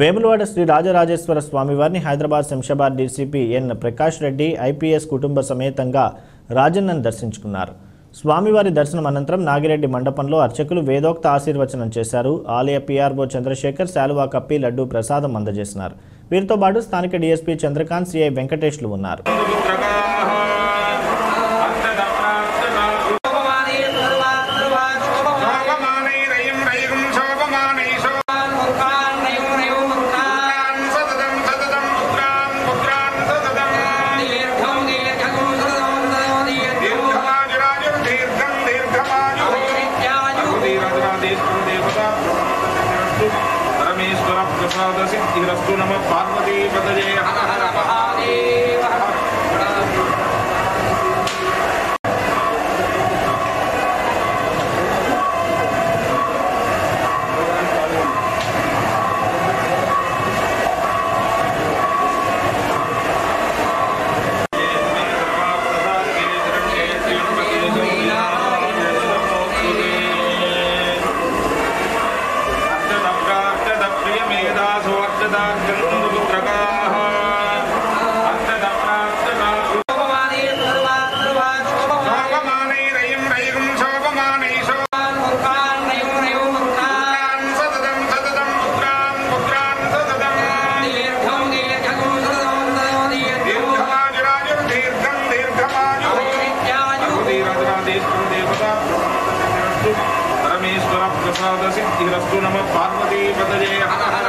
వేములవాడ శ్రీ రాజరాజేశ్వర స్వామివారిని Hyderabad Shamshabad DCP N Prakash Reddy IPS కుటుంబ సమేతంగా రాజన్నను దర్శించుకున్నారు. స్వామివారి దర్శనం అనంతరం నాగిరెడ్డి మండపంలో అర్చకులు వేదోక్త ఆశీర్వచనం చేశారు. ఆలయ పీఆర్ఓ చంద్రశేఖర్ శాలువా కప్పి లడ్డు ప్రసాదం అందజేసినారు. వీరితో పాటు స్థానిక డీఎస్పీ చంద్రకాంత్ సిఐ వెంకటేష్లు ఉన్నారు. रमेश्वर प्रसाद सिद्धिरस्तु नम पार्वती पतये हर हर परमेश्वर प्रसाद सिद्धिरस्तु नम पार्वती पदये हर हर